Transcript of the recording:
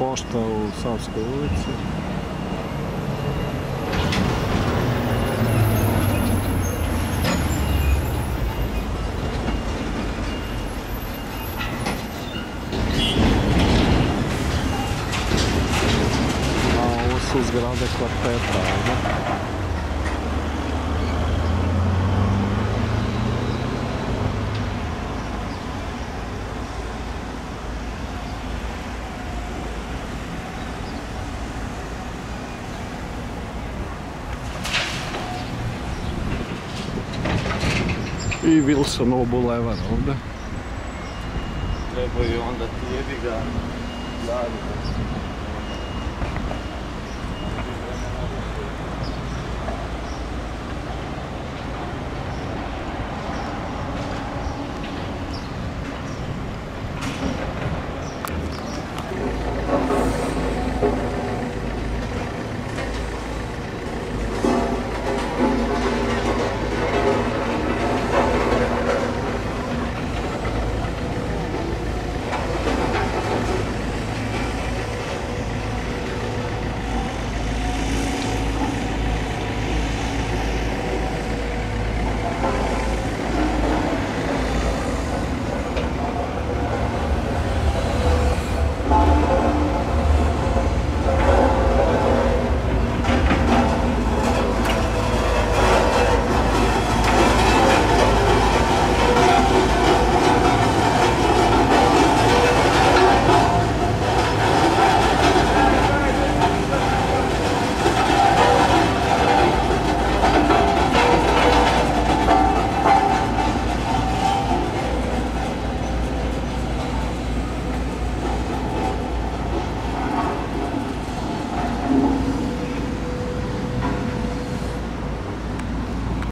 pošta u Savskoj ulici. A ovo su zgrade kvarteta ovdje. I Wilsonov bulevar ovdje. Trebaju onda ti ga. Dalje.